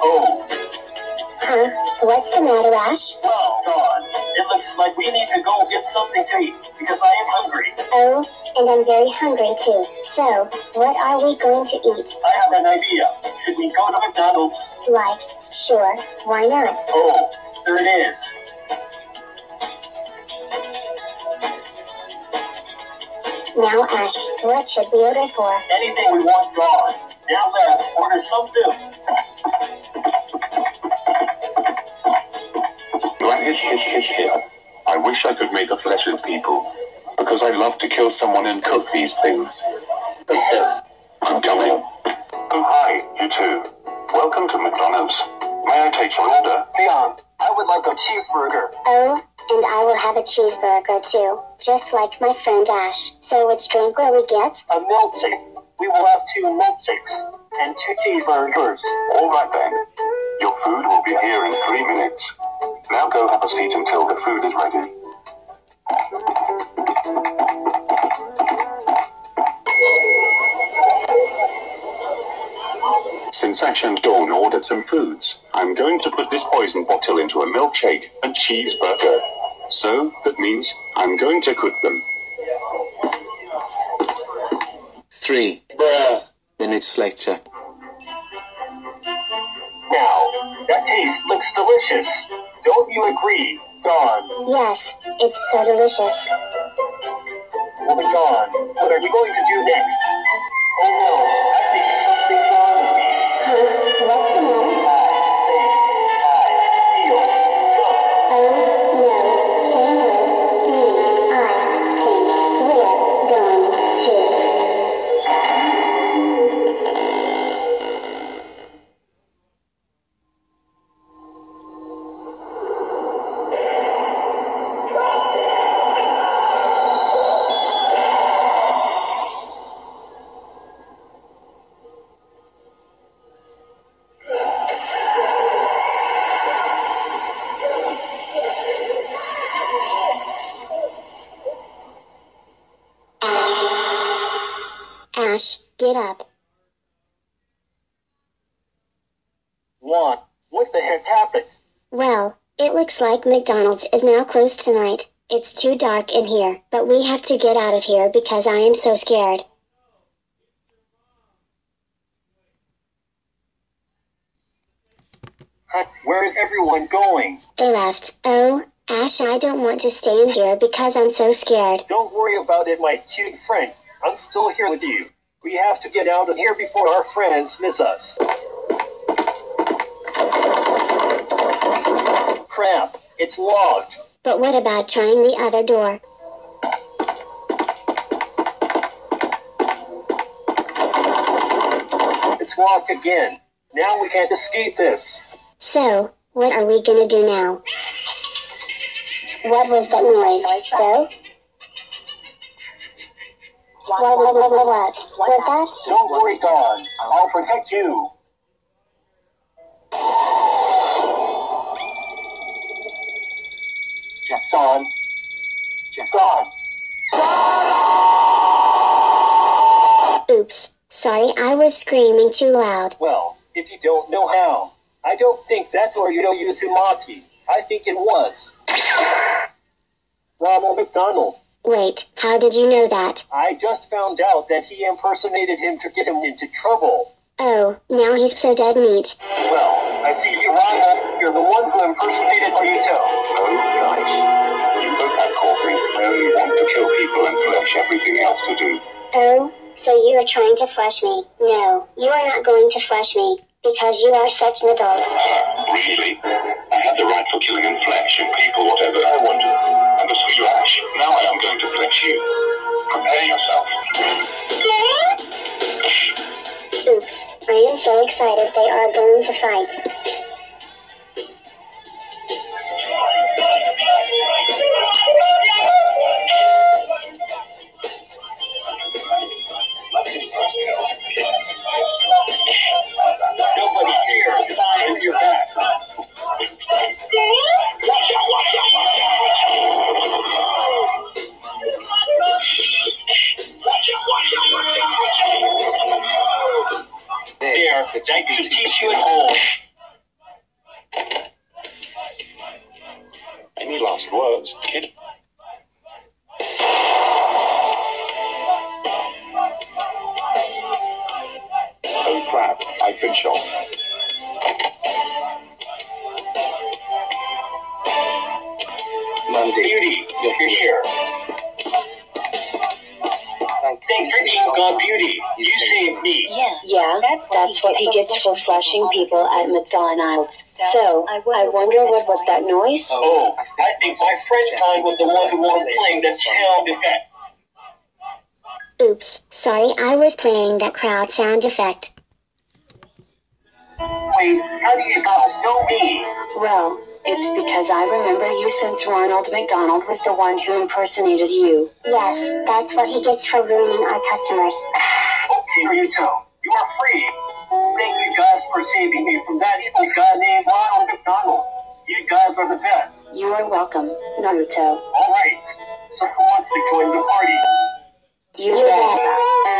Oh, Huh? What's the matter, Ash? Oh, well, Dawn. It looks like we need to go get something to eat because I am hungry. Oh, and I'm very hungry too. So, what are we going to eat? I have an idea. Should we go to McDonald's? Like, sure, why not? Oh, there it is. Now, Ash, what should we order for? Anything we want, Dawn. Now let's order some food. Hiss, hiss, hiss, hiss. I wish I could make a flesh of people, because I love to kill someone and cook these things. I'm coming. Oh, hi, you two. Welcome to McDonald's. May I take your order? Leon, I would like a cheeseburger. Oh, and I will have a cheeseburger too, just like my friend Ash. So, which drink will we get? A milkshake. We will have two milkshakes and two cheeseburgers. All right then. Your food will be here in three minutes. Now go have a seat until the food is ready. Since Ash and Dawn ordered some foods, I'm going to put this poison bottle into a milkshake and cheeseburger. So, that means I'm going to cook them. Three Bruh. minutes later. Now, that taste looks delicious. Don't you agree, Dawn? Yes, it's so delicious. Well, Dawn, what are we going to do next? Oh no, get up. What? What the heck happened? Well, it looks like McDonald's is now closed tonight. It's too dark in here, but we have to get out of here because I am so scared. Huh, Where is everyone going? They left. Oh, Ash, I don't want to stay in here because I'm so scared. Don't worry about it, my cute friend. I'm still here with you. We have to get out of here before our friends miss us. Crap, it's locked. But what about trying the other door? It's locked again. Now we can't escape this. So, what are we gonna do now? What was that noise, though? What, what, what, what, what? Was that? Don't worry, Dawn. I'll protect you. Jets Dawn. Jets Dawn. Oops. Sorry, I was screaming too loud. Well, if you don't know how, I don't think that's Oreo Uzumaki. I think it was. Ronald McDonald. Wait, how did you know that? I just found out that he impersonated him to get him into trouble. Oh, now he's so dead meat. Well, I see you, Ronald. You're the one who impersonated Naruto. No, oh, nice. You both have coffee. I only want to kill people and flesh everything else to do. Oh, so you are trying to flush me. No, you are not going to flush me, because you are such an adult. Really? I have the right for killing and flesh and people whatever I want so excited they are going to fight. America. Thank you, Cole. Any last words, kid? Oh crap, I've been shot. Monday, Beauty, you're here. Thanks for being God Beauty. You saved me. Yeah, yeah, that's what he gets for flashing people at McDonald's. So, I wonder what was that noise? Oh, I think my friend Con was the one who was playing the sound effect. Oops, sorry, I was playing that crowd sound effect. Wait, how do you guys know me? Well, it's because I remember you since Ronald McDonald was the one who impersonated you. Yes, that's what he gets for ruining our customers. Okay, here you go. You are free. Thank you guys for saving me from that evil guy named Ronald McDonald. You guys are the best. You are welcome, Naruto. Alright, so who wants to join the party? You bet.